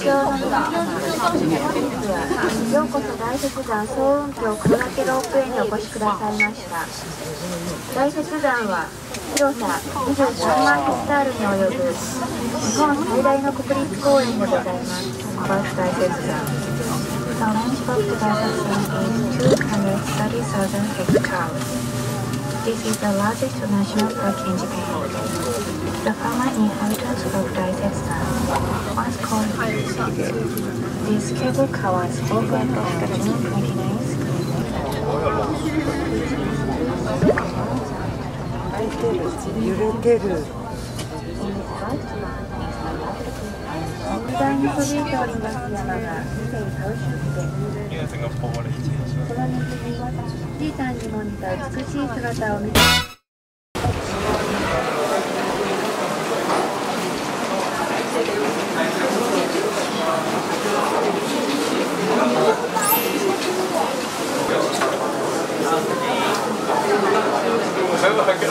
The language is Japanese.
上の日ようこそ大雪山総運橋黒岳ロープウェイにお越しくださいました。大雪山は広さ23万ヘクタールに及ぶ日本最大の国立公園でございます。小松大雪山サウンスポット大雪山は230ヘクタール This is the largest national park in Japan. The former inhabitants of the デ揺れてる。ディータンにも似た美しい姿を見た。like